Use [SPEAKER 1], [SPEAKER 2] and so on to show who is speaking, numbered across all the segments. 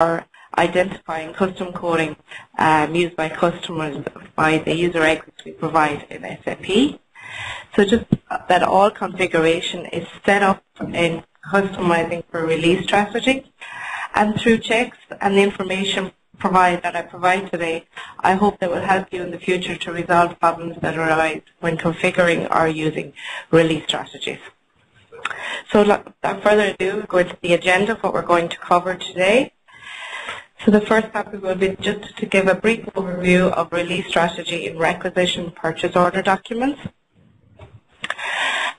[SPEAKER 1] are identifying custom coding um, used by customers by the user exits we provide in SAP. So just that all configuration is set up in customizing for release strategy. And through checks and the information provide that I provide today, I hope that will help you in the future to resolve problems that arise when configuring or using release strategies. So without further ado, go into the agenda of what we're going to cover today. So the first topic will be just to give a brief overview of release strategy in requisition purchase order documents.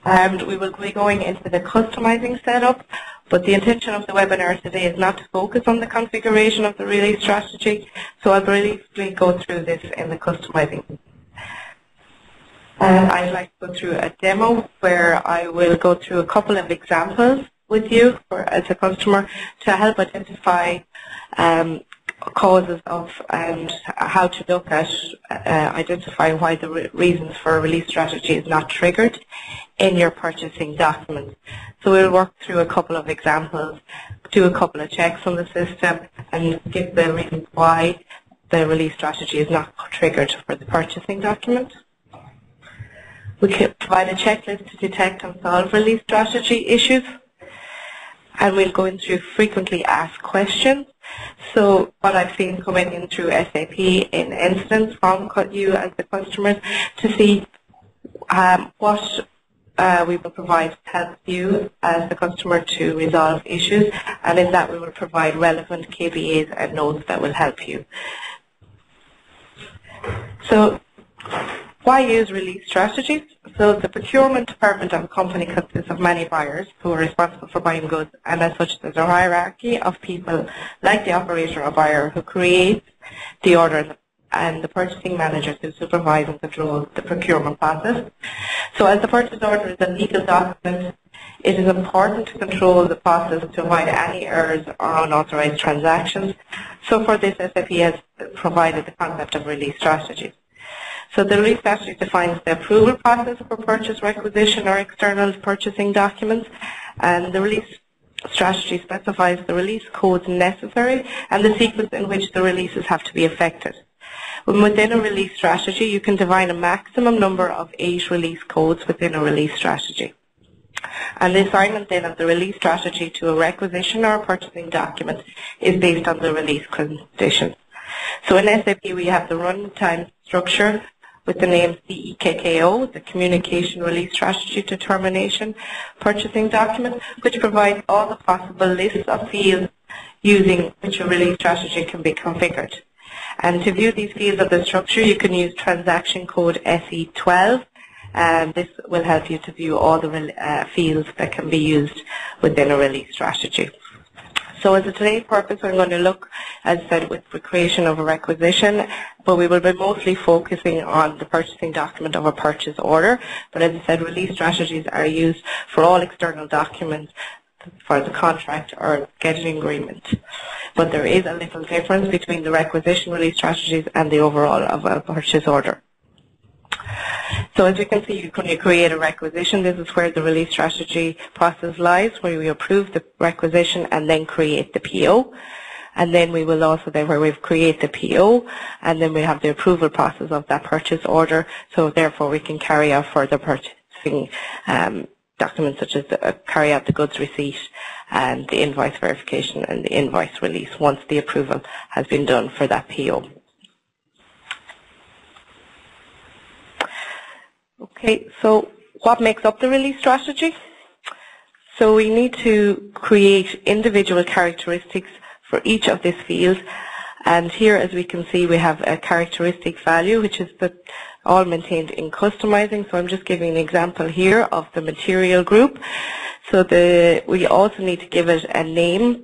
[SPEAKER 1] And we will be going into the customizing setup, but the intention of the webinar today is not to focus on the configuration of the release strategy, so I'll briefly go through this in the customizing. And I'd like to go through a demo where I will go through a couple of examples with you for, as a customer to help identify um, causes of and how to look at uh, identifying why the re reasons for a release strategy is not triggered in your purchasing documents. So we'll work through a couple of examples, do a couple of checks on the system and give the reasons why the release strategy is not triggered for the purchasing document. We can provide a checklist to detect and solve release strategy issues and we'll go into frequently asked questions. So what I've seen coming in through SAP in incidents from you as the customers to see um, what uh, we will provide to help you as the customer to resolve issues and in that we will provide relevant KBAs and notes that will help you. So why use release strategies? So the procurement department of a company consists of many buyers who are responsible for buying goods, and as such there's a hierarchy of people like the operator or buyer who creates the order and the purchasing managers who supervise and control the procurement process. So as the purchase order is a legal document, it is important to control the process to avoid any errors or unauthorized transactions. So for this, SAP has provided the concept of release strategies. So the release strategy defines the approval process for purchase requisition or external purchasing documents, and the release strategy specifies the release codes necessary and the sequence in which the releases have to be effected. Within a release strategy, you can define a maximum number of eight release codes within a release strategy. And the assignment then of the release strategy to a requisition or a purchasing document is based on the release conditions. So in SAP, we have the runtime structure with the name CEKKO, the Communication Release Strategy Determination Purchasing Document, which provides all the possible lists of fields using which a release strategy can be configured. And to view these fields of the structure, you can use transaction code SE12, and this will help you to view all the uh, fields that can be used within a release strategy. So as a today's purpose, we're going to look, as I said, with the creation of a requisition, but we will be mostly focusing on the purchasing document of a purchase order. But as I said, release strategies are used for all external documents for the contract or getting agreement. But there is a little difference between the requisition release strategies and the overall of a purchase order. So as you can see, you can create a requisition. This is where the release strategy process lies, where we approve the requisition and then create the PO. And then we will also then where we create the PO and then we have the approval process of that purchase order. So therefore we can carry out further purchasing um, documents such as the, uh, carry out the goods receipt and the invoice verification and the invoice release once the approval has been done for that PO. Okay, so what makes up the release strategy? So we need to create individual characteristics for each of these fields. And here, as we can see, we have a characteristic value, which is the, all maintained in customizing. So I'm just giving an example here of the material group. So the, we also need to give it a name,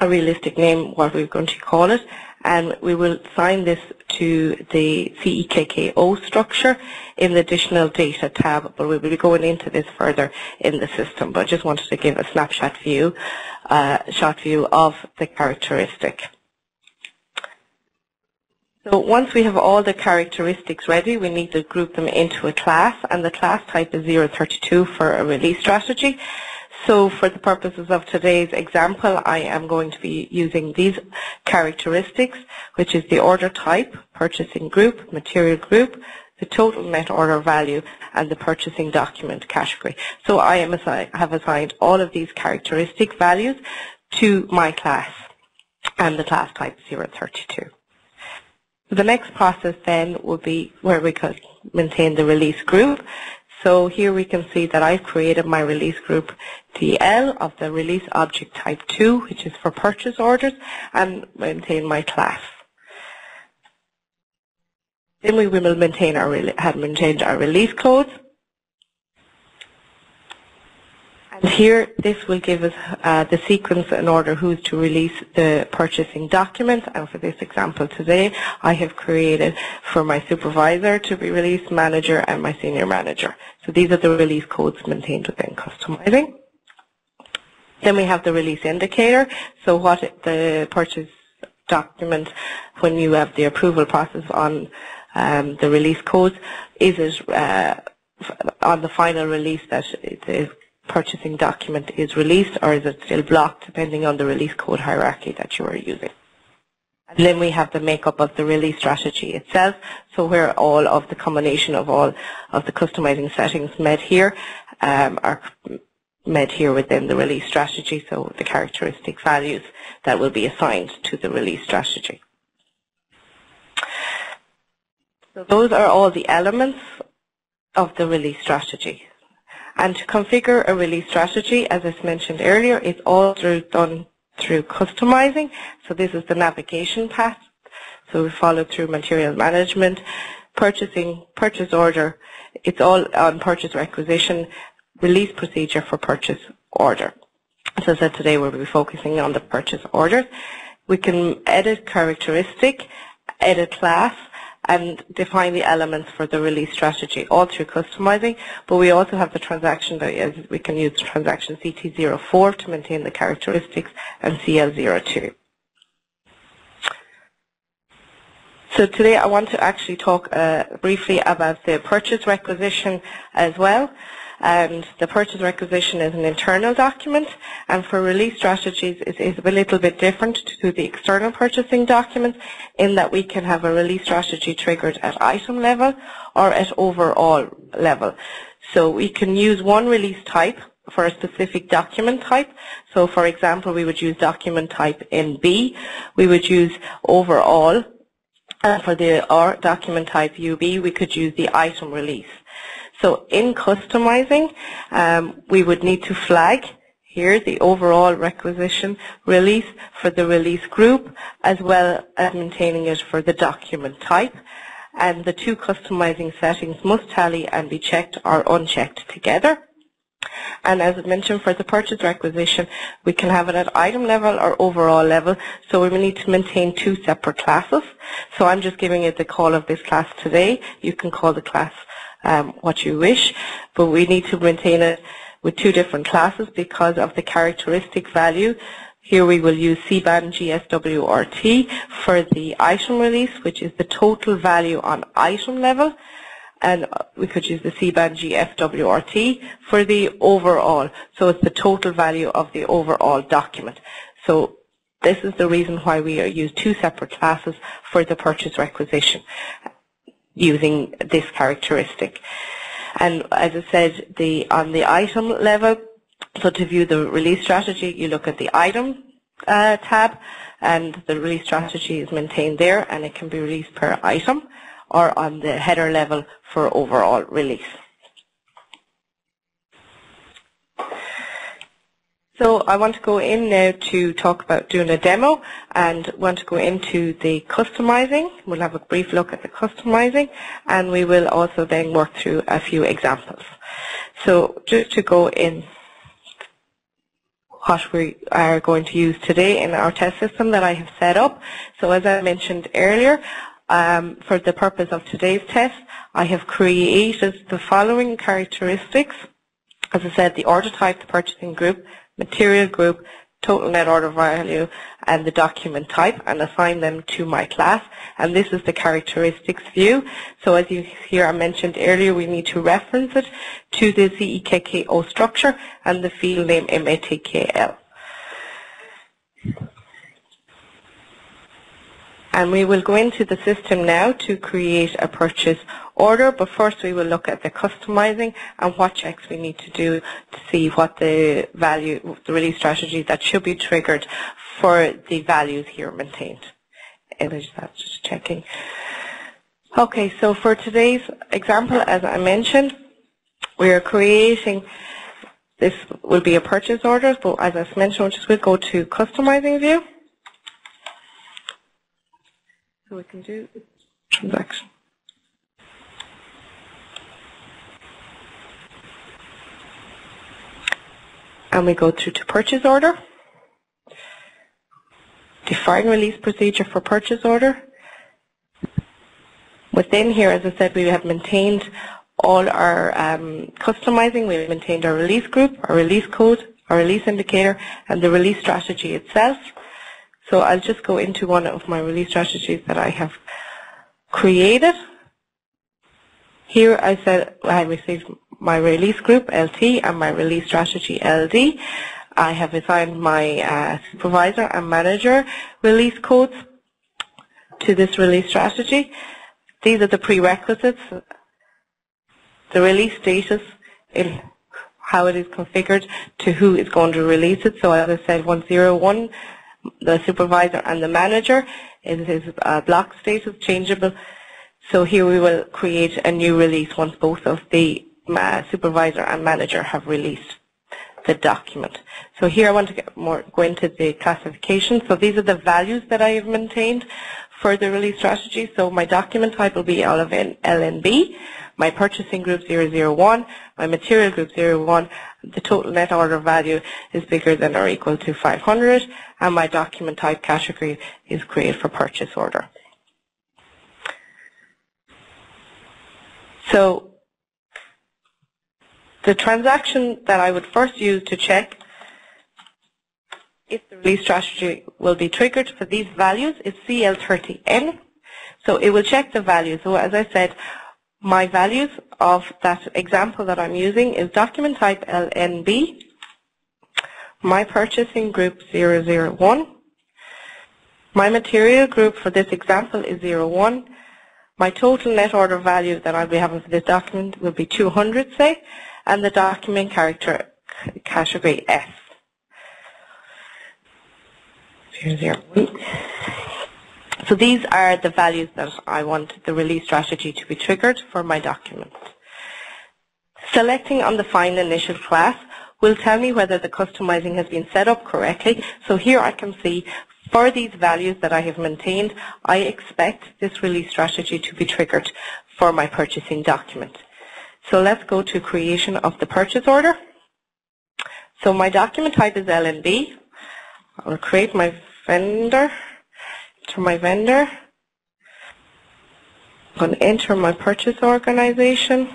[SPEAKER 1] a realistic name, what we're going to call it and we will assign this to the CEKKO structure in the additional data tab, but we will be going into this further in the system. But I just wanted to give a snapshot view, uh, shot view of the characteristic. So once we have all the characteristics ready, we need to group them into a class, and the class type is 032 for a release strategy. So for the purposes of today's example, I am going to be using these characteristics, which is the order type, purchasing group, material group, the total net order value, and the purchasing document category. So I am assi have assigned all of these characteristic values to my class, and the class type 032. The next process then would be where we could maintain the release group. So here we can see that I've created my release group DL of the release object type 2, which is for purchase orders, and maintain my class. Then we will maintain our, have maintained our release codes. And here, this will give us uh, the sequence in order who's to release the purchasing documents. And for this example today, I have created for my supervisor to be released, manager, and my senior manager. So these are the release codes maintained within customizing. Then we have the release indicator. So what the purchase document, when you have the approval process on um, the release codes, is it uh, on the final release that the purchasing document is released or is it still blocked depending on the release code hierarchy that you are using. And then we have the makeup of the release strategy itself, so where all of the combination of all of the customizing settings met here um, are met here within the release strategy, so the characteristic values that will be assigned to the release strategy. So those are all the elements of the release strategy. And to configure a release strategy, as I mentioned earlier, it's all through, done through customizing. So this is the navigation path. So we follow through material management, purchasing, purchase order. It's all on purchase requisition, release procedure for purchase order. As I said today, we'll be focusing on the purchase orders. We can edit characteristic, edit class, and define the elements for the release strategy, all through customizing. But we also have the transaction that we can use transaction CT04 to maintain the characteristics and CL02. So today I want to actually talk uh, briefly about the purchase requisition as well and the purchase requisition is an internal document and for release strategies it is a little bit different to the external purchasing documents in that we can have a release strategy triggered at item level or at overall level. So we can use one release type for a specific document type. So for example, we would use document type NB. We would use overall. And for the R document type UB, we could use the item release. So in customizing, um, we would need to flag here the overall requisition release for the release group as well as maintaining it for the document type. And the two customizing settings must tally and be checked or unchecked together. And as I mentioned, for the purchase requisition, we can have it at item level or overall level, so we need to maintain two separate classes. So I'm just giving it the call of this class today. You can call the class um, what you wish, but we need to maintain it with two different classes because of the characteristic value. Here we will use CBAN GSWRT for the item release, which is the total value on item level, and we could use the CBAN GFWRT for the overall. So it's the total value of the overall document. So this is the reason why we use two separate classes for the purchase requisition using this characteristic. And as I said, the on the item level, so to view the release strategy, you look at the item uh, tab, and the release strategy is maintained there, and it can be released per item, or on the header level for overall release. So I want to go in now to talk about doing a demo and want to go into the customizing. We'll have a brief look at the customizing and we will also then work through a few examples. So just to go in what we are going to use today in our test system that I have set up. So as I mentioned earlier, um, for the purpose of today's test, I have created the following characteristics. As I said, the order type, the purchasing group, material group, total net order value, and the document type and assign them to my class. And this is the characteristics view. So as you hear I mentioned earlier, we need to reference it to the CEKKO structure and the field name MATKL. And we will go into the system now to create a purchase order, but first we will look at the customizing and what checks we need to do to see what the value, the release strategy that should be triggered for the values here maintained. Image that's just checking. Okay, so for today's example, as I mentioned, we are creating, this will be a purchase order, but as I mentioned, we'll just go to customizing view. So we can do transaction. And we go through to purchase order. Define release procedure for purchase order. Within here, as I said, we have maintained all our um, customizing. We've maintained our release group, our release code, our release indicator, and the release strategy itself. So I'll just go into one of my release strategies that I have created. Here I said I received my release group LT and my release strategy LD. I have assigned my uh, supervisor and manager release codes to this release strategy. These are the prerequisites, the release status in how it is configured to who is going to release it. So as I said, 101 the supervisor and the manager. It is uh, block status changeable. So here we will create a new release once both of the uh, supervisor and manager have released the document. So here I want to get more, go into the classification. So these are the values that I have maintained for the release strategy. So my document type will be LNB my purchasing group 001, my material group 01, the total net order value is bigger than or equal to 500, and my document type category is created for purchase order. So the transaction that I would first use to check if the release strategy will be triggered for these values is CL30N. So it will check the value. So as I said, my values of that example that I'm using is document type LNB, my purchasing group 001, my material group for this example is 01, my total net order value that I'll be having for this document will be 200 say, and the document character category S. 001. So these are the values that I want the release strategy to be triggered for my document. Selecting on the Find Initial class will tell me whether the customizing has been set up correctly. So here I can see for these values that I have maintained, I expect this release strategy to be triggered for my purchasing document. So let's go to creation of the purchase order. So my document type is LNB. I'll create my vendor to my vendor. I'm going to enter my purchase organization,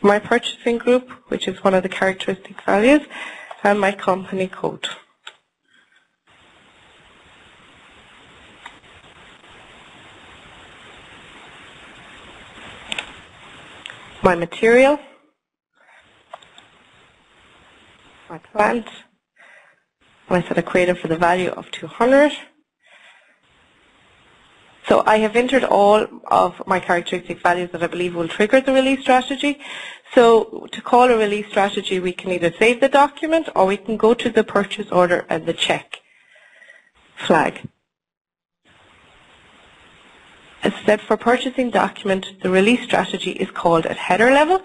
[SPEAKER 1] my purchasing group, which is one of the characteristic values, and my company code. My material, my plant, and I set a creator for the value of 200. So I have entered all of my characteristic values that I believe will trigger the release strategy. So to call a release strategy, we can either save the document or we can go to the purchase order and the check flag. Instead for purchasing document, the release strategy is called at header level.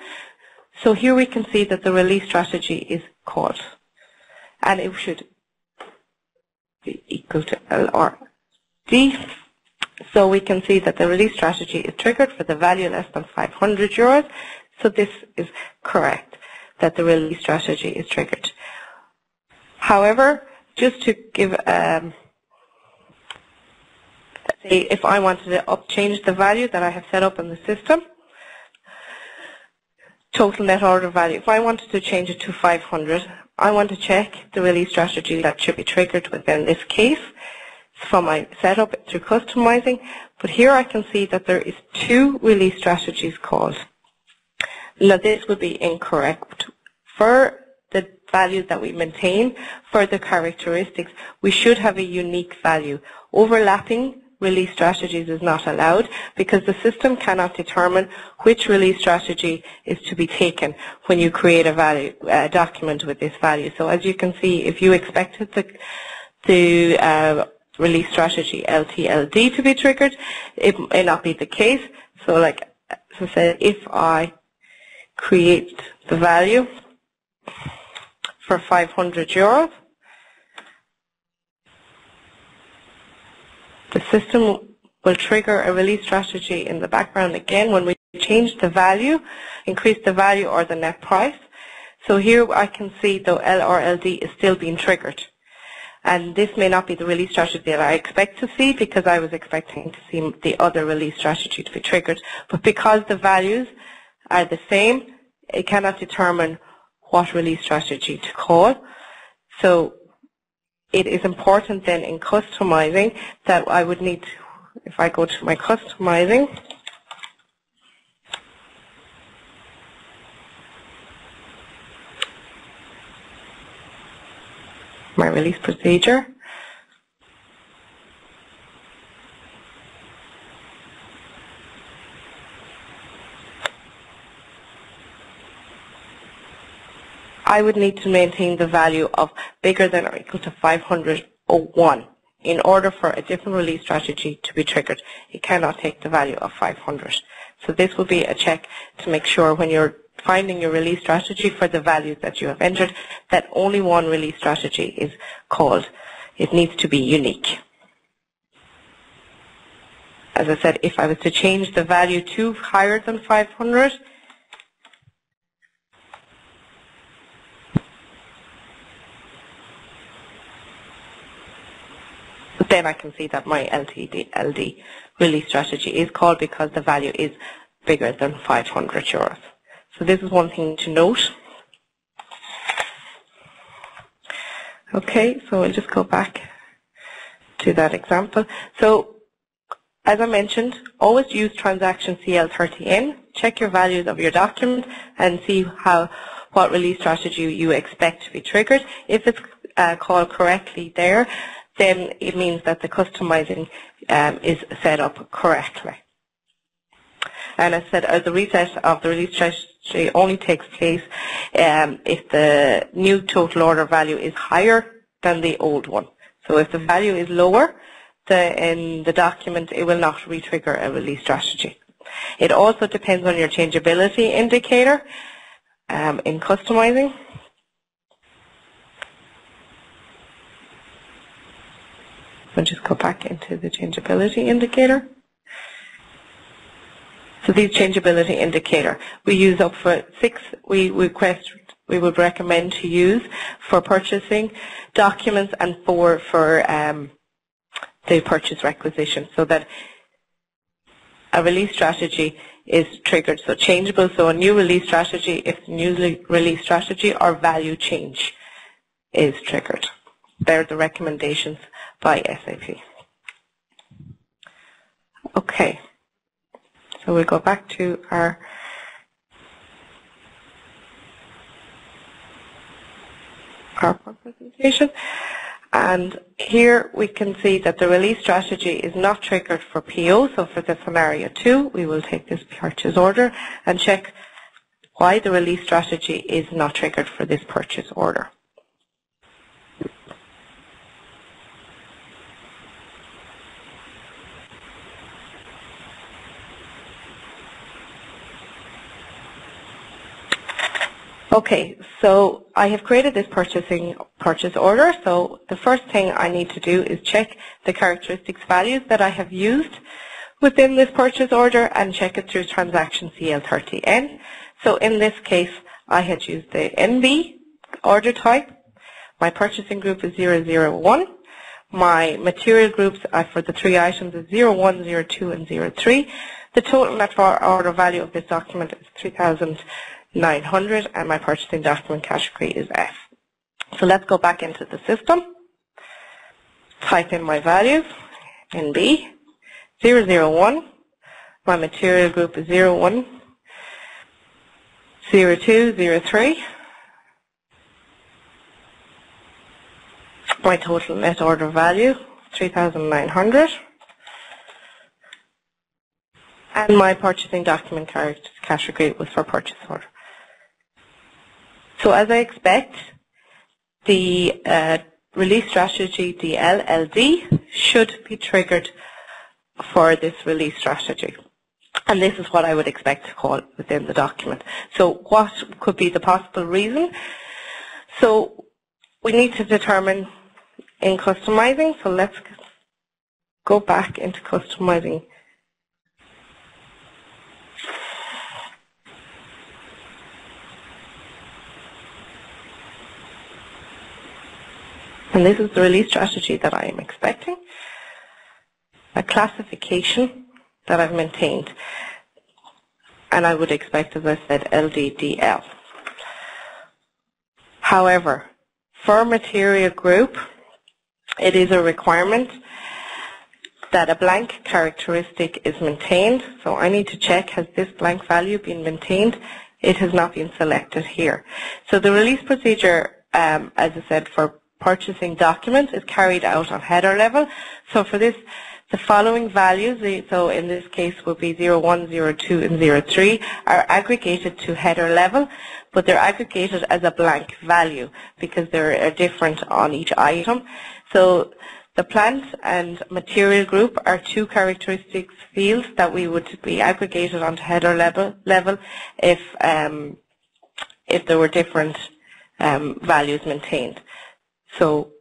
[SPEAKER 1] So here we can see that the release strategy is called. And it should be equal to LRD. So we can see that the release strategy is triggered for the value less than 500 euros. So this is correct, that the release strategy is triggered. However, just to give, um, say if I wanted to change the value that I have set up in the system, total net order value, if I wanted to change it to 500, I want to check the release strategy that should be triggered within this case from my setup through customizing. But here I can see that there is two release strategies called. Now this would be incorrect. For the values that we maintain, for the characteristics, we should have a unique value. Overlapping release strategies is not allowed because the system cannot determine which release strategy is to be taken when you create a value document with this value. So as you can see, if you expected the, the uh, release strategy LTLD to be triggered, it may not be the case. So like I said, if I create the value for 500 euros, The system will trigger a release strategy in the background again when we change the value, increase the value or the net price. So here I can see the L or LD is still being triggered. And this may not be the release strategy that I expect to see because I was expecting to see the other release strategy to be triggered. But because the values are the same, it cannot determine what release strategy to call. So it is important then in customizing that I would need, to, if I go to my customizing, my release procedure, I would need to maintain the value of bigger than or equal to 501 in order for a different release strategy to be triggered. It cannot take the value of 500. So this will be a check to make sure when you're finding your release strategy for the values that you have entered that only one release strategy is called. It needs to be unique. As I said, if I was to change the value to higher than 500, then I can see that my LTD LD release strategy is called because the value is bigger than 500 euros. So this is one thing to note. Okay, so I'll just go back to that example. So as I mentioned, always use transaction CL30N. Check your values of your document and see how what release strategy you expect to be triggered. If it's uh, called correctly there, then it means that the customizing um, is set up correctly. And as I said, uh, the reset of the release strategy only takes place um, if the new total order value is higher than the old one. So if the value is lower the, in the document, it will not re-trigger a release strategy. It also depends on your changeability indicator um, in customizing. I'll just go back into the changeability indicator. So these changeability indicator we use up for six we request we would recommend to use for purchasing documents and four for um, the purchase requisition so that a release strategy is triggered. So changeable, so a new release strategy if the new release strategy or value change is triggered. They're the recommendations by SAP. Okay, so we go back to our PowerPoint presentation. And here we can see that the release strategy is not triggered for PO. So for the scenario 2, we will take this purchase order and check why the release strategy is not triggered for this purchase order. Okay, so I have created this purchasing purchase order. So the first thing I need to do is check the characteristics values that I have used within this purchase order and check it through transaction CL30N. So in this case, I had used the NB order type. My purchasing group is 001. My material groups are for the three items is 01, 02, and 03. The total net order value of this document is 3,000. 900 and my purchasing document category is F. So let's go back into the system, type in my values in B, 001, my material group is 01, 02, 03, my total net order value, 3,900, and my purchasing document category was for purchase order. So as I expect, the uh, release strategy, the LLD, should be triggered for this release strategy. And this is what I would expect to call within the document. So what could be the possible reason? So we need to determine in customizing, so let's go back into customizing And this is the release strategy that I am expecting. A classification that I've maintained. And I would expect, as I said, LDDL. However, for material group, it is a requirement that a blank characteristic is maintained. So I need to check, has this blank value been maintained? It has not been selected here. So the release procedure, um, as I said, for purchasing document is carried out on header level. So for this, the following values, so in this case would be 01, 02, and 03, are aggregated to header level, but they're aggregated as a blank value because they're different on each item. So the plant and material group are two characteristics fields that we would be aggregated onto header level, level if, um, if there were different um, values maintained. So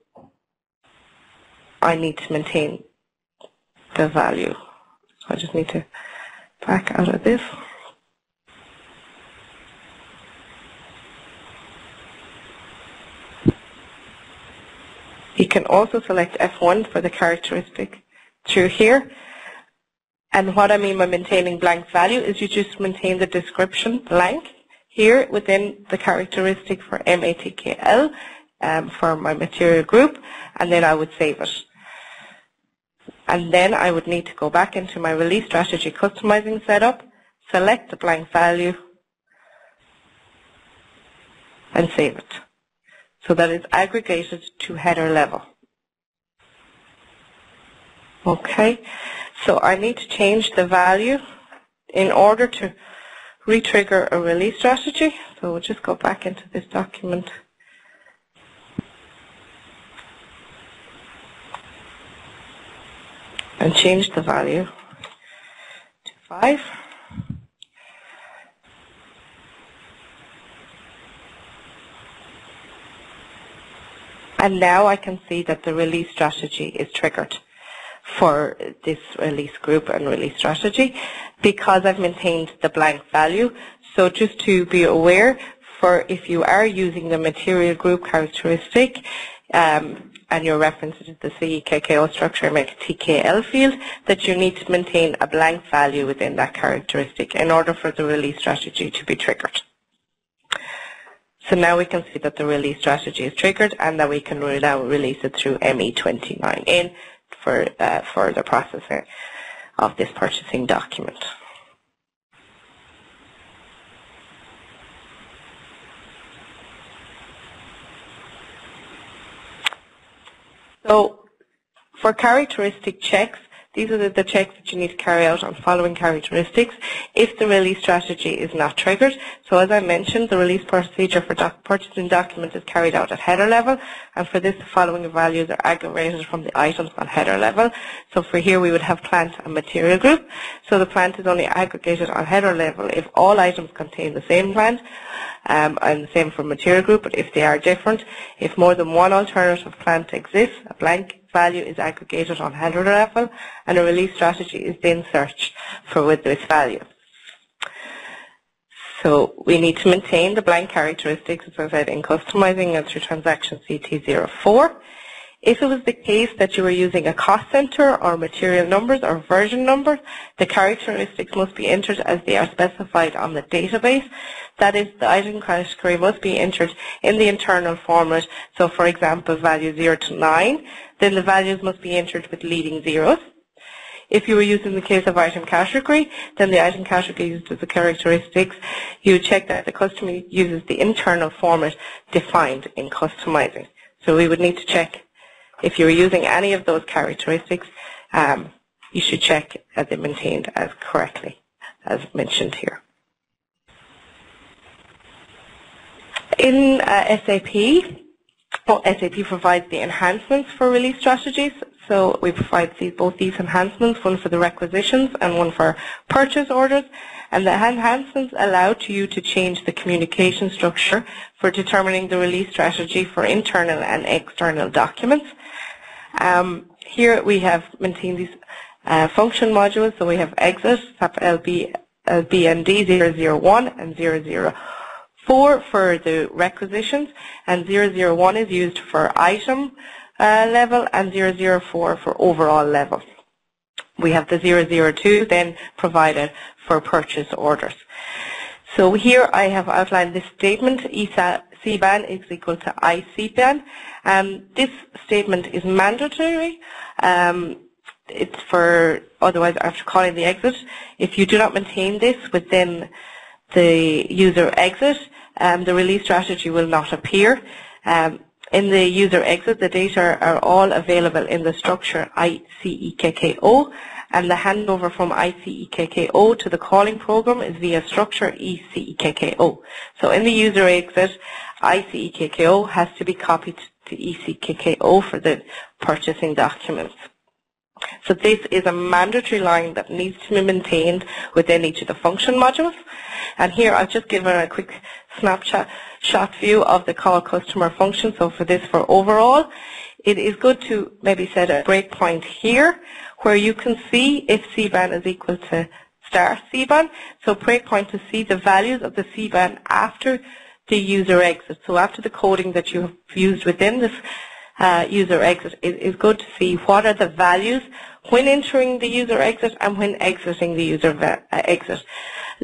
[SPEAKER 1] I need to maintain the value. I just need to back out of this. You can also select F1 for the characteristic through here. And what I mean by maintaining blank value is you just maintain the description blank here within the characteristic for MATKL um, for my material group, and then I would save it. And then I would need to go back into my release strategy customizing setup, select the blank value, and save it. So that it's aggregated to header level. Okay, so I need to change the value in order to retrigger a release strategy. So we'll just go back into this document and change the value to 5. And now I can see that the release strategy is triggered for this release group and release strategy because I've maintained the blank value. So just to be aware, for if you are using the material group characteristic, um, and your references to the CEKKO structure MATKL field, that you need to maintain a blank value within that characteristic in order for the release strategy to be triggered. So now we can see that the release strategy is triggered and that we can now release it through ME29N for uh, for the processing of this purchasing document. So for characteristic checks, these are the, the, checks that you need to carry out on following characteristics if the release strategy is not triggered. So as I mentioned, the release procedure for doc purchasing documents is carried out at header level, and for this the following values are aggregated from the items on header level. So for here we would have plant and material group. So the plant is only aggregated on header level if all items contain the same plant, um, and the same for material group, but if they are different, if more than one alternative plant exists, a blank value is aggregated on header level, and a release strategy is then searched for with this value. So we need to maintain the blank characteristics, as I said, in customizing and through transaction CT04. If it was the case that you were using a cost center or material numbers or version numbers, the characteristics must be entered as they are specified on the database. That is, the item category must be entered in the internal format. So for example, value 0 to 9, then the values must be entered with leading zeros. If you were using the case of item category, then the item category used as the characteristics, you check that the customer uses the internal format defined in customizing. So we would need to check if you're using any of those characteristics, um, you should check that they're maintained as correctly as mentioned here. In uh, SAP, well, SAP provides the enhancements for release strategies. So we provide these, both these enhancements, one for the requisitions and one for purchase orders. And the enhancements allow to you to change the communication structure for determining the release strategy for internal and external documents. Um, here we have maintained these uh, function modules. So we have exit, SAP LB, LBND 001 and 004 for the requisitions, and 001 is used for item uh, level and 004 for overall level. We have the 002 then provided for purchase orders. So here I have outlined this statement, ESA CBAN is equal to ICBAN. Um, this statement is mandatory. Um, it's for, otherwise after calling the exit, if you do not maintain this within the user exit, um, the release strategy will not appear. Um, in the user exit, the data are all available in the structure ICEKKO, and the handover from ICEKKO to the calling program is via structure ECEKKO. So in the user exit, ICEKKO has to be copied to ECEKKO for the purchasing documents. So this is a mandatory line that needs to be maintained within each of the function modules. And here I've just given a quick snapshot shot view of the call customer function. So for this for overall, it is good to maybe set a breakpoint here where you can see if CBAN is equal to star CBAN. So breakpoint to see the values of the CBAN after the user exit. So after the coding that you have used within this uh, user exit, it is good to see what are the values when entering the user exit and when exiting the user uh, exit.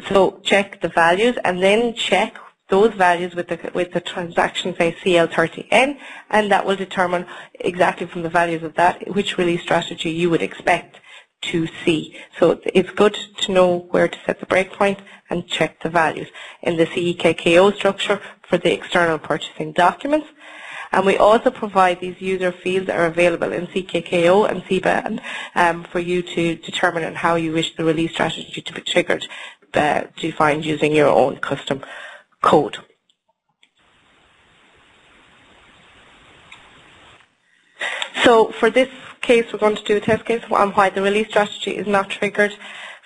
[SPEAKER 1] So check the values and then check those values with the, with the transaction, say CL30N, and that will determine exactly from the values of that which release strategy you would expect to see. So it's good to know where to set the breakpoint and check the values in the CEKKO structure for the external purchasing documents. And we also provide these user fields that are available in CEKKO and CBAN um, for you to determine how you wish the release strategy to be triggered, uh, defined using your own custom code. So for this case, we're going to do a test case on why the release strategy is not triggered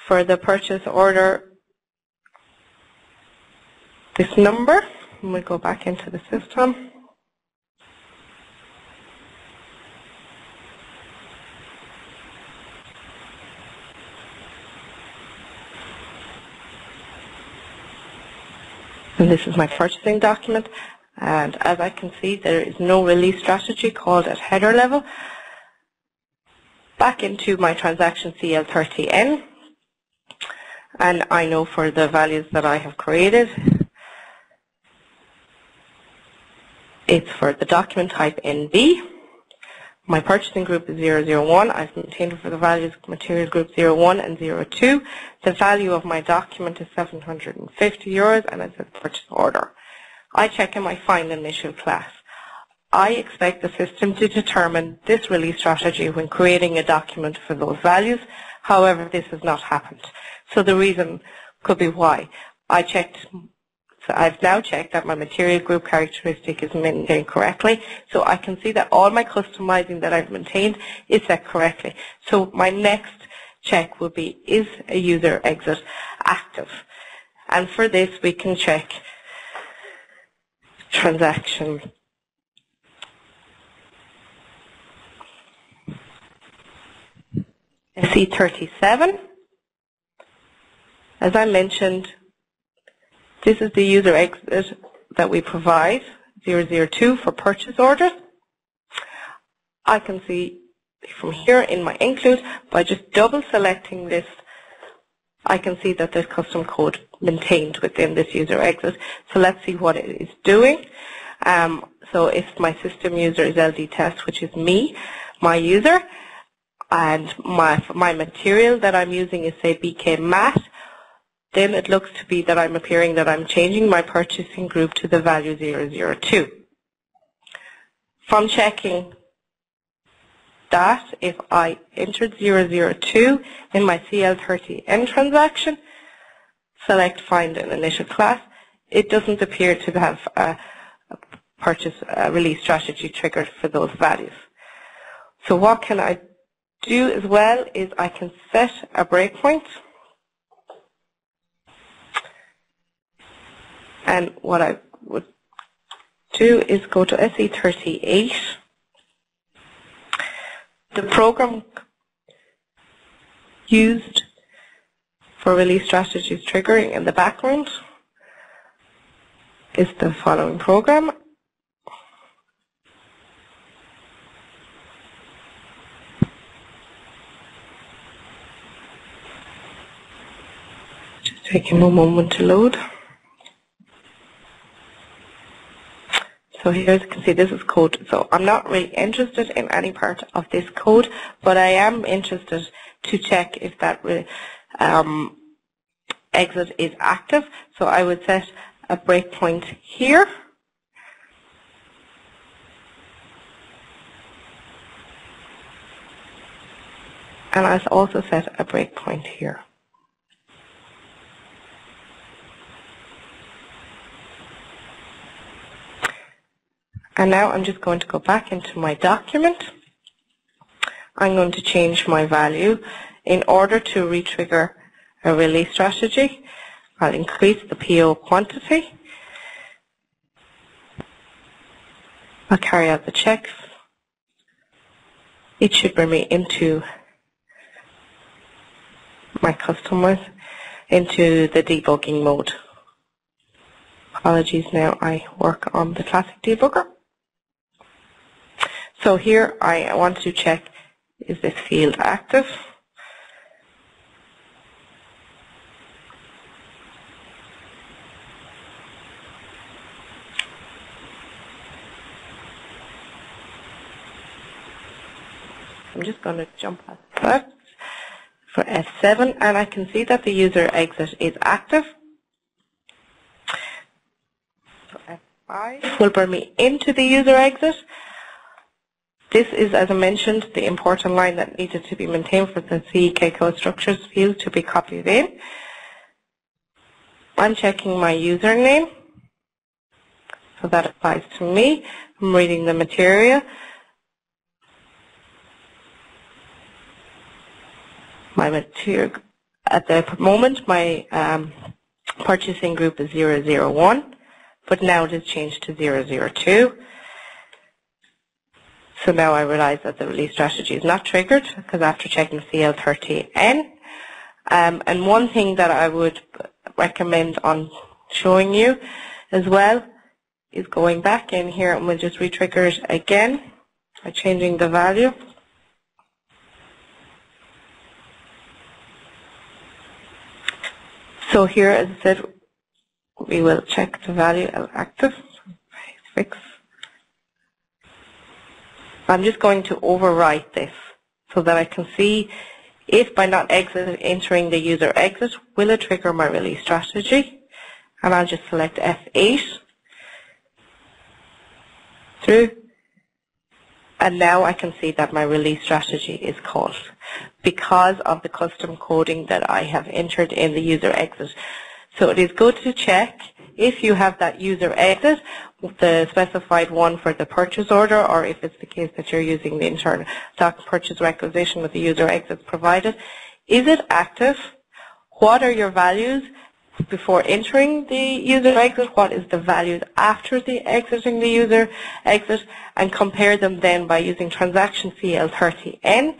[SPEAKER 1] for the purchase order. This number, and we go back into the system. And this is my purchasing document. And as I can see, there is no release strategy called at header level. Back into my transaction CL30N. And I know for the values that I have created, it's for the document type NB. My purchasing group is 001. I've maintained for the values material group 01 and 02. The value of my document is 750 euros and it's a purchase order. I check in my final initial class. I expect the system to determine this release strategy when creating a document for those values. However, this has not happened. So the reason could be why. I checked so I've now checked that my material group characteristic is maintained correctly. So I can see that all my customizing that I've maintained is set correctly. So my next check will be, is a user exit active? And for this, we can check transaction C37. As I mentioned, this is the user exit that we provide, 002 for purchase orders. I can see from here in my include by just double selecting this I can see that there's custom code maintained within this user exit. So let's see what it is doing. Um, so if my system user is LD test, which is me, my user, and my, my material that I'm using is say BK mat, then it looks to be that I'm appearing that I'm changing my purchasing group to the value 002. From checking that, if I entered 002 in my CL30N transaction, select find an initial class, it doesn't appear to have a, a purchase a release strategy triggered for those values. So what can I do as well is I can set a breakpoint and what I would do is go to SE38 the program used for release strategies triggering in the background is the following program. Taking a moment to load. So here you can see this is code. So I'm not really interested in any part of this code, but I am interested to check if that um, exit is active. So I would set a breakpoint here. And I also set a breakpoint here. And now I'm just going to go back into my document. I'm going to change my value in order to retrigger a release strategy. I'll increase the PO quantity. I'll carry out the checks. It should bring me into my customers into the debugging mode. Apologies now, I work on the classic debugger. So here I want to check is this field active. I'm just going to jump past that for F7 and I can see that the user exit is active. So F5 will bring me into the user exit this is, as I mentioned, the important line that needed to be maintained for the CEKKO structures field to be copied in. I'm checking my username, so that applies to me. I'm reading the material. My material, at the moment, my um, purchasing group is 001, but now it has changed to 002. So now I realize that the release strategy is not triggered because after checking CL30N. Um, and one thing that I would recommend on showing you as well is going back in here and we'll just re-trigger it again by changing the value. So here, as I said, we will check the value of active, fix I'm just going to overwrite this so that I can see if by not exit, entering the user exit, will it trigger my release strategy? And I'll just select F8 through. And now I can see that my release strategy is called because of the custom coding that I have entered in the user exit. So it is good to check if you have that user exit, the specified one for the purchase order, or if it's the case that you're using the internal stock purchase requisition with the user exits provided, is it active? What are your values before entering the user exit? What is the values after the exiting the user exit? And compare them then by using transaction CL30N.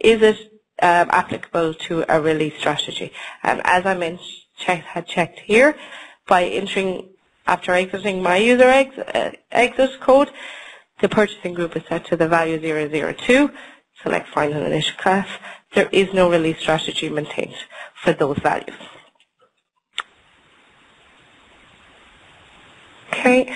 [SPEAKER 1] Is it um, applicable to a release strategy? And as I mentioned, check, had checked here, by entering after exiting my user ex, uh, exit code, The purchasing group is set to the value 002. Select final initial class. There is no release strategy maintained for those values. Okay.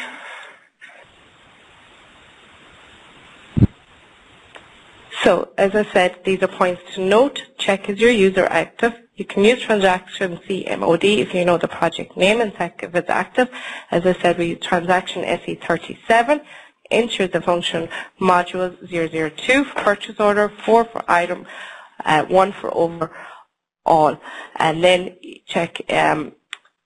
[SPEAKER 1] So, as I said, these are points to note. Check is your user active. You can use transaction CMOD if you know the project name and check if it's active. As I said, we use transaction SE37. Enter the function module 002 for purchase order, 4 for item, uh, 1 for overall. And then check um,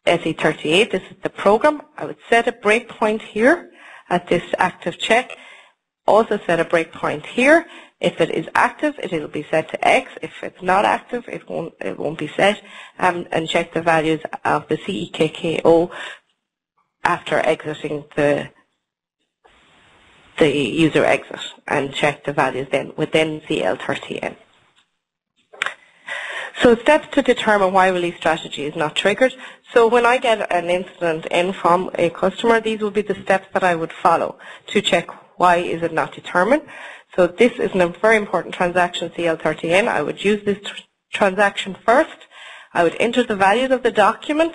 [SPEAKER 1] SE38. This is the program. I would set a breakpoint here at this active check. Also set a breakpoint here if it is active, it will be set to X. If it's not active, it won't, it won't be set. Um, and check the values of the CEKKO after exiting the the user exit and check the values then within CL30N. So steps to determine why release strategy is not triggered. So when I get an incident in from a customer, these will be the steps that I would follow to check why is it not determined. So this is a very important transaction, CL30N. I would use this tr transaction first. I would enter the values of the document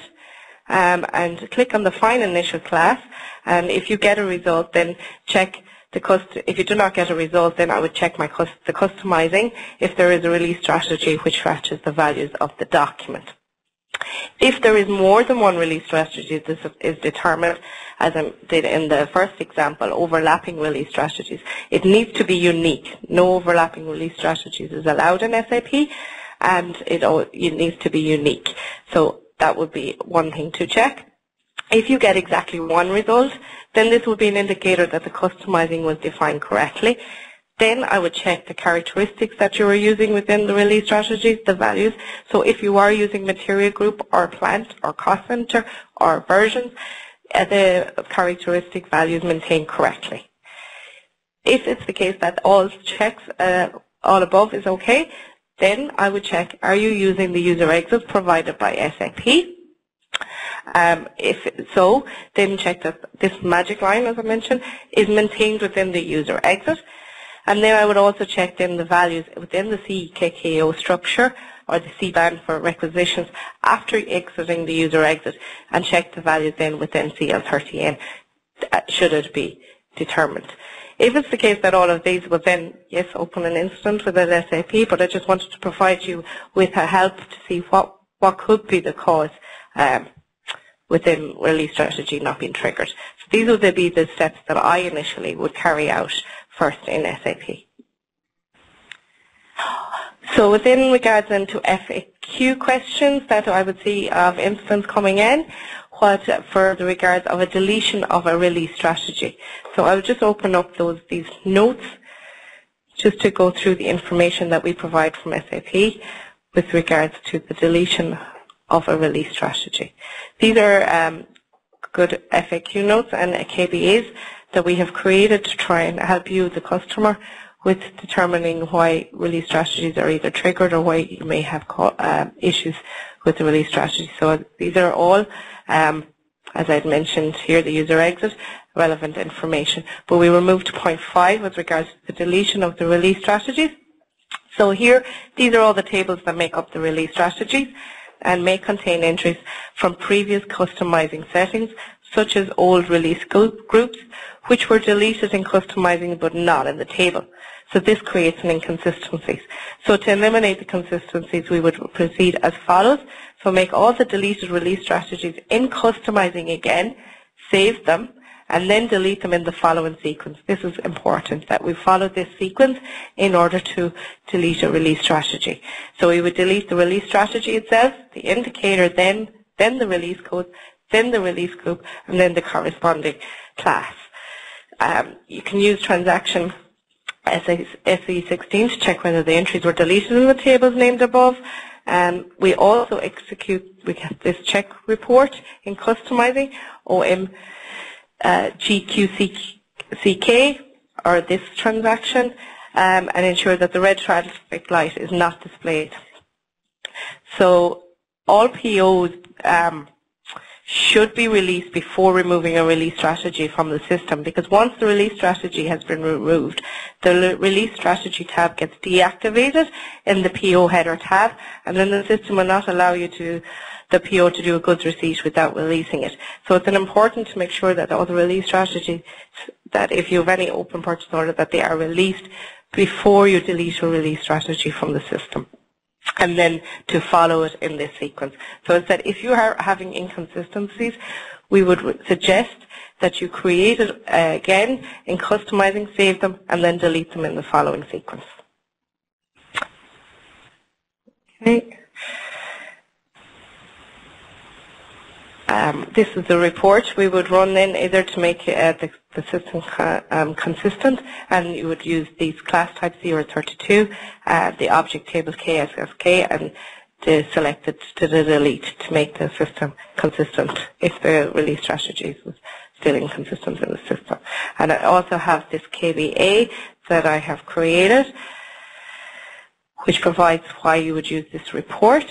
[SPEAKER 1] um, and click on the Find Initial Class. And if you get a result, then check the cust if you do not get a result, then I would check my the customizing if there is a release strategy which matches the values of the document. If there is more than one release strategy, this is determined, as I did in the first example, overlapping release strategies. It needs to be unique. No overlapping release strategies is allowed in SAP, and it, it needs to be unique. So that would be one thing to check. If you get exactly one result, then this would be an indicator that the customizing was defined correctly. Then I would check the characteristics that you are using within the release strategies, the values. So if you are using material group or plant or cost center or versions, uh, the characteristic values maintained correctly. If it's the case that all checks, uh, all above is okay, then I would check, are you using the user exit provided by SAP? Um, if so, then check that this magic line, as I mentioned, is maintained within the user exit. And then I would also check then the values within the CEKKO structure or the CEBAN for requisitions after exiting the user exit and check the values then within CL30N uh, should it be determined. If it's the case that all of these will then, yes, open an instance within SAP, but I just wanted to provide you with a help to see what, what could be the cause um, within release strategy not being triggered. So these would be the steps that I initially would carry out first in SAP. So within regards into FAQ questions that I would see of instance coming in, what for the regards of a deletion of a release strategy. So I would just open up those these notes just to go through the information that we provide from SAP with regards to the deletion of a release strategy. These are um, good FAQ notes and KBAs that we have created to try and help you, the customer, with determining why release strategies are either triggered or why you may have uh, issues with the release strategy. So these are all, um, as I had mentioned here, the user exit, relevant information. But we will move to point five with regards to the deletion of the release strategies. So here, these are all the tables that make up the release strategies and may contain entries from previous customizing settings such as old release groups, which were deleted in customizing but not in the table. So this creates an inconsistencies. So to eliminate the consistencies, we would proceed as follows. So make all the deleted release strategies in customizing again, save them, and then delete them in the following sequence. This is important that we follow this sequence in order to delete a release strategy. So we would delete the release strategy itself, the indicator, then, then the release code, then the release group, and then the corresponding class. Um, you can use transaction SE16 to check whether the entries were deleted in the tables named above. Um, we also execute we this check report in customizing OM uh, GQCK or this transaction um, and ensure that the red traffic light is not displayed. So all POs um, should be released before removing a release strategy from the system because once the release strategy has been removed, the release strategy tab gets deactivated in the PO header tab and then the system will not allow you to the PO to do a goods receipt without releasing it. So it's important to make sure that all the release strategies, that if you have any open purchase order, that they are released before you delete a release strategy from the system and then to follow it in this sequence. So I said if you are having inconsistencies, we would suggest that you create it uh, again in customizing, save them, and then delete them in the following sequence. Okay. Um, this is the report we would run then either to make uh, the, the, system um, consistent and you would use these class types 032, uh, the object table KSSK and the selected to the delete to make the system consistent if the release strategies was still inconsistent in the system. And I also have this KBA that I have created which provides why you would use this report.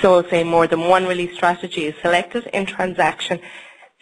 [SPEAKER 1] So say more than one release strategy is selected in transaction.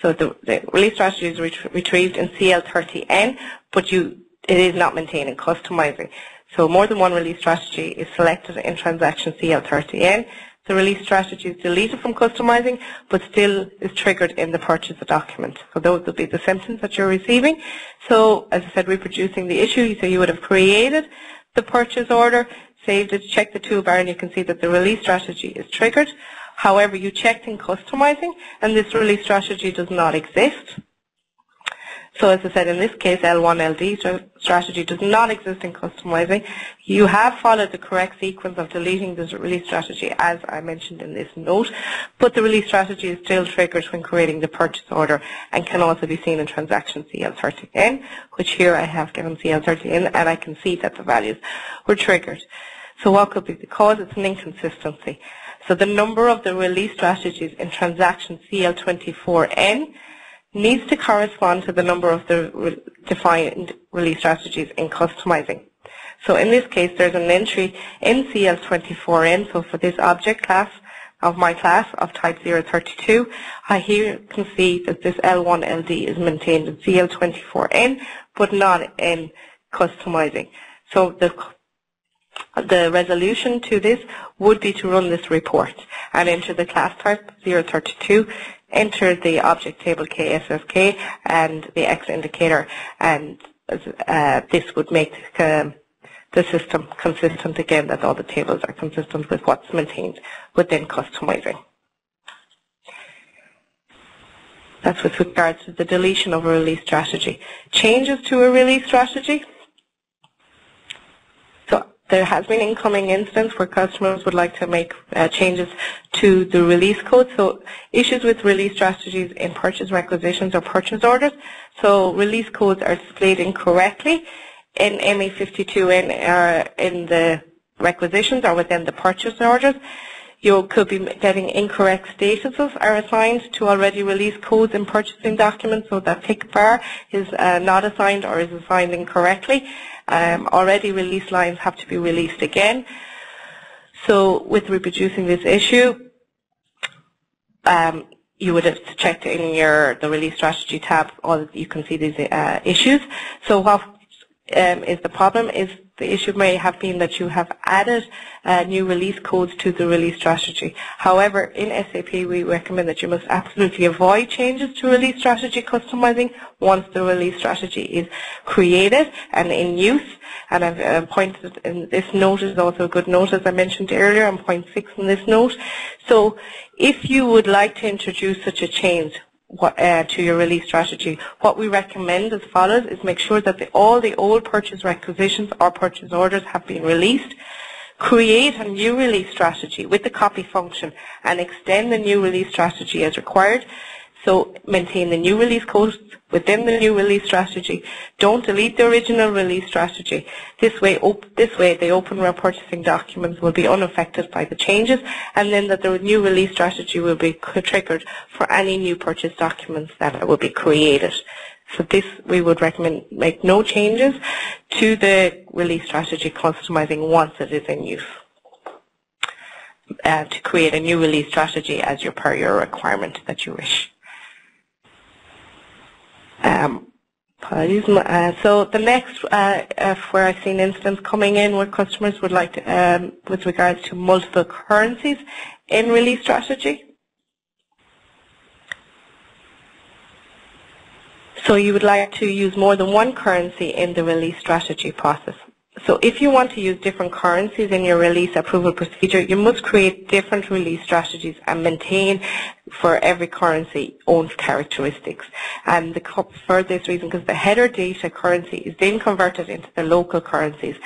[SPEAKER 1] So the, the release strategy is ret retrieved in CL30N, but you, it is not maintaining customizing. So more than one release strategy is selected in transaction CL30N. The release strategy is deleted from customizing, but still is triggered in the purchase document. So those will be the symptoms that you're receiving. So as I said, reproducing the issue, so you would have created the purchase order, saved it, check the toolbar, and you can see that the release strategy is triggered. However, you checked in customizing, and this release strategy does not exist. So as I said, in this case, L1LD strategy does not exist in customizing. You have followed the correct sequence of deleting the release strategy as I mentioned in this note, but the release strategy is still triggered when creating the purchase order and can also be seen in transaction CL30N, which here I have given CL30N and I can see that the values were triggered. So what could be the cause? It's an inconsistency. So the number of the release strategies in transaction CL24N needs to correspond to the number of the re defined release strategies in customizing. So in this case, there's an entry in CL24N, so for this object class of my class of type 032, I here can see that this L1LD is maintained in CL24N, but not in customizing. So the the resolution to this would be to run this report and enter the class type 032 enter the object table KSSK and the X indicator and uh, this would make um, the system consistent again that all the tables are consistent with what's maintained within customizing. That's with regards to the deletion of a release strategy. Changes to a release strategy there has been incoming incidents where customers would like to make uh, changes to the release code. So issues with release strategies in purchase requisitions or purchase orders. So release codes are displayed incorrectly in ME52 in, uh, in the requisitions or within the purchase orders. You could be getting incorrect statuses are assigned to already released codes in purchasing documents, so that tick bar is uh, not assigned or is assigned incorrectly. Um, already released lines have to be released again. So with reproducing this issue, um, you would have checked in your the release strategy tab, or you can see these uh, issues. So what um, is the problem is the issue may have been that you have added uh, new release codes to the release strategy. However, in SAP, we recommend that you must absolutely avoid changes to release strategy customizing once the release strategy is created and in use. And I've uh, pointed in this note is also a good note, as I mentioned earlier, on point six in this note. So if you would like to introduce such a change, uh, to your release strategy. What we recommend as follows is make sure that the, all the old purchase requisitions or purchase orders have been released. Create a new release strategy with the copy function and extend the new release strategy as required. So maintain the new release codes within the new release strategy. Don't delete the original release strategy. This way, this way the open purchasing documents will be unaffected by the changes and then that the new release strategy will be triggered for any new purchase documents that will be created. So this we would recommend make no changes to the release strategy customizing once it is in use. uh, to create a new release strategy as your per your requirement that you wish. Um, apologies. Uh, so the next, uh, uh, where I've seen incidents coming in where customers would like to, um, with regards to multiple currencies in release strategy. So you would like to use more than one currency in the release strategy process. So if you want to use different currencies in your release approval procedure, you must create different release strategies and maintain for every currency own characteristics. And the, for this reason, because the header data currency is then converted into the local currencies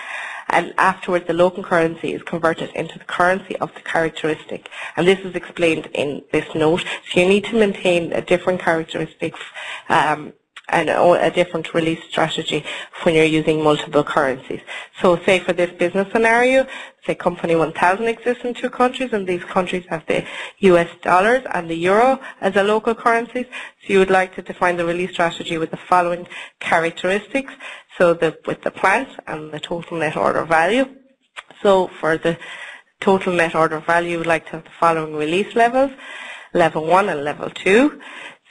[SPEAKER 1] and afterwards the local currency is converted into the currency of the characteristic. And this is explained in this note. So you need to maintain a different characteristics um, and a different release strategy when you're using multiple currencies. So say for this business scenario, say company 1000 exists in two countries and these countries have the US dollars and the euro as a local currencies. So you would like to define the release strategy with the following characteristics. So the, with the plant and the total net order value. So for the total net order value, you would like to have the following release levels, level 1 and level 2.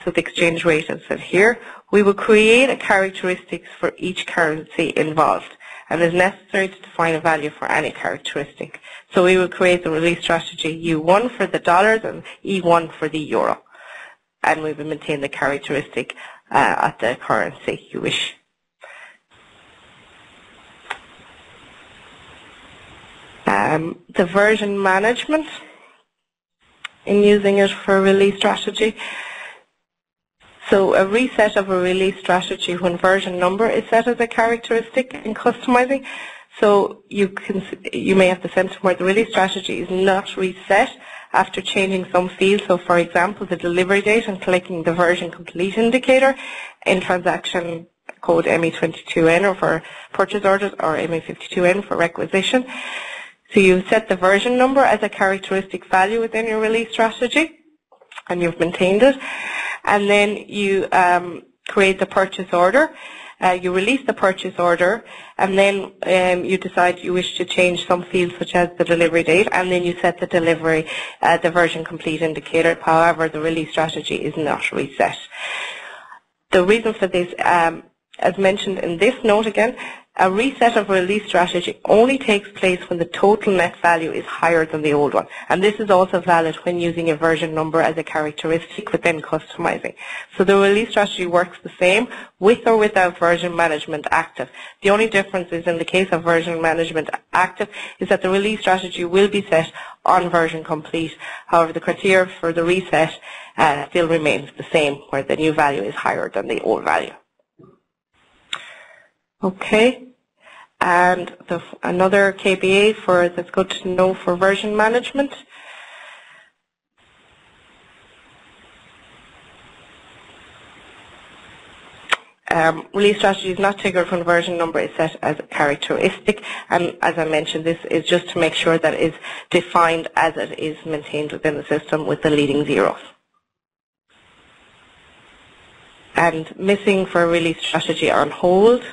[SPEAKER 1] So the exchange rate is set here. We will create a characteristics for each currency involved and is necessary to define a value for any characteristic. So we will create the release strategy U1 for the dollars and E1 for the euro. And we will maintain the characteristic uh, at the currency you wish. Um, the version management in using it for release strategy. So a reset of a release strategy when version number is set as a characteristic in customizing. So you can you may have the sentence where the release strategy is not reset after changing some fields. So for example, the delivery date and clicking the version complete indicator in transaction code ME22N or for purchase orders or ME52N for requisition. So you set the version number as a characteristic value within your release strategy and you've maintained it and then you um, create the purchase order. Uh, you release the purchase order and then um, you decide you wish to change some fields such as the delivery date and then you set the delivery, uh, the version complete indicator. However, the release strategy is not reset. The reason for this, um, as mentioned in this note again, a reset of a release strategy only takes place when the total net value is higher than the old one. And this is also valid when using a version number as a characteristic within customizing. So the release strategy works the same with or without version management active. The only difference is in the case of version management active is that the release strategy will be set on version complete. However, the criteria for the reset uh, still remains the same where the new value is higher than the old value. Okay. And the, another KPI for that's good to know for version management. Um, release strategy is not triggered when version number is set as a characteristic and as I mentioned this is just to make sure that it is defined as it is maintained within the system with the leading zeros. And missing for release strategy on hold.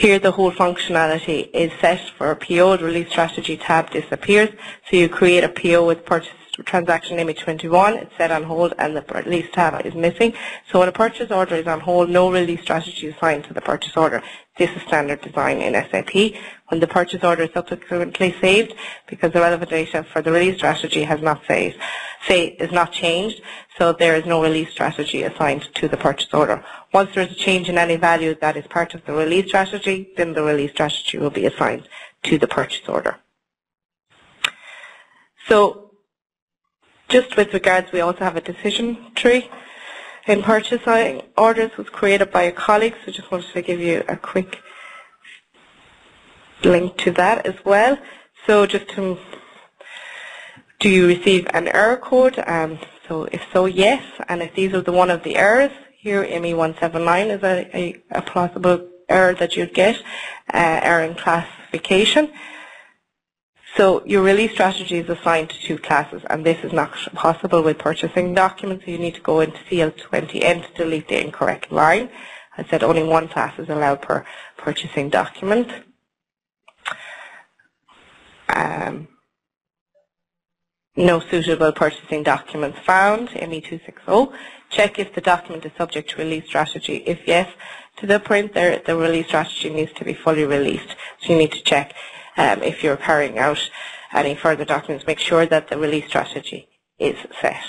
[SPEAKER 1] Here the whole functionality is set for a PO, the release strategy tab disappears. So you create a PO with purchase transaction limit 21, it's set on hold and the release tab is missing. So when a purchase order is on hold, no release strategy is assigned to the purchase order. This is standard design in SAP. When the purchase order is subsequently saved, because the relevant data for the release strategy has not saved, say is not changed, so there is no release strategy assigned to the purchase order. Once there is a change in any value that is part of the release strategy, then the release strategy will be assigned to the purchase order. So just with regards, we also have a decision tree in purchasing orders was created by a colleague, so just wanted to give you a quick link to that as well. So just to, do you receive an error code? Um, so if so, yes. And if these are the one of the errors, here ME179 is a, a, a plausible error that you'd get, uh, error in classification. So your release strategy is assigned to two classes, and this is not possible with purchasing documents. So you need to go into CL20N to delete the incorrect line. I said only one class is allowed per purchasing document. um, no suitable purchasing documents found, ME260. Check if the document is subject to release strategy. If yes, to the point there, the release strategy needs to be fully released. So you need to check um, if you're carrying out any further documents, make sure that the release strategy is set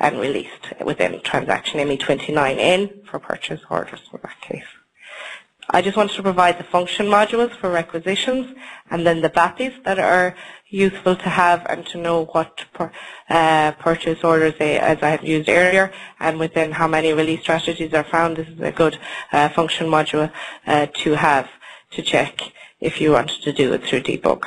[SPEAKER 1] and released within transaction ME29N for purchase orders in that case. I just wanted to provide the function modules for requisitions and then the BAPIs that are useful to have and to know what per, uh, purchase orders they, as I have used earlier and within how many release strategies are found. This is a good uh, function module uh, to have to check if you want to do it through debug.